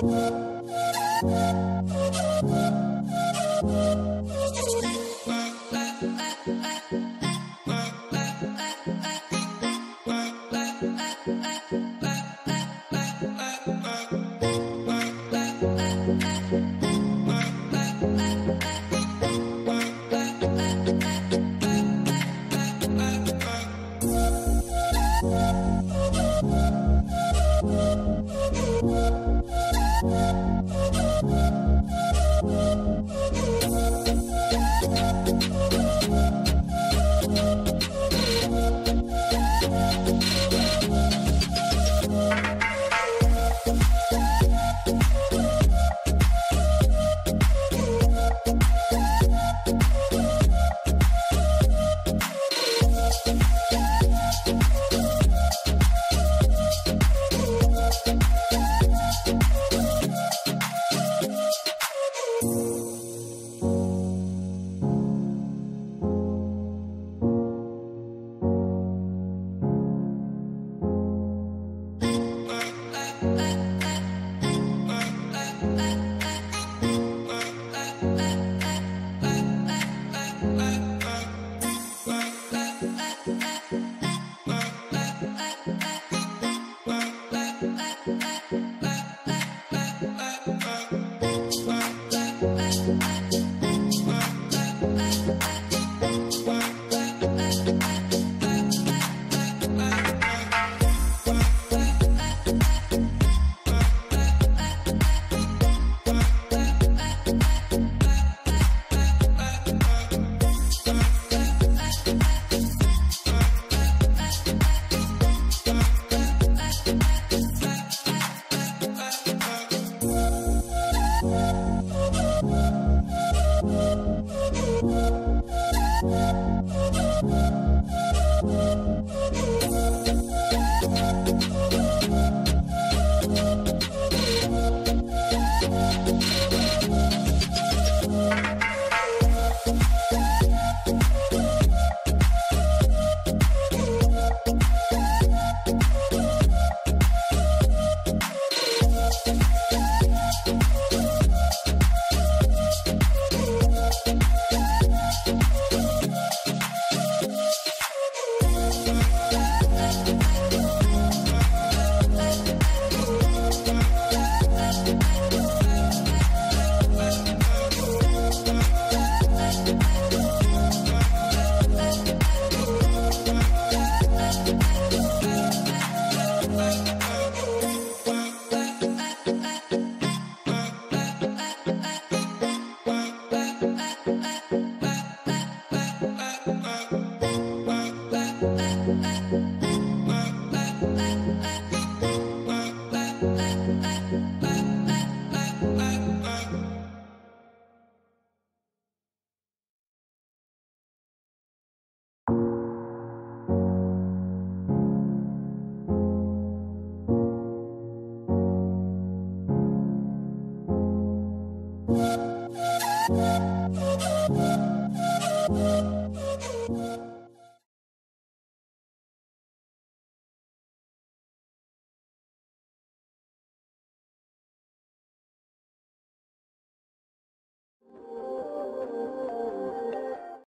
Thank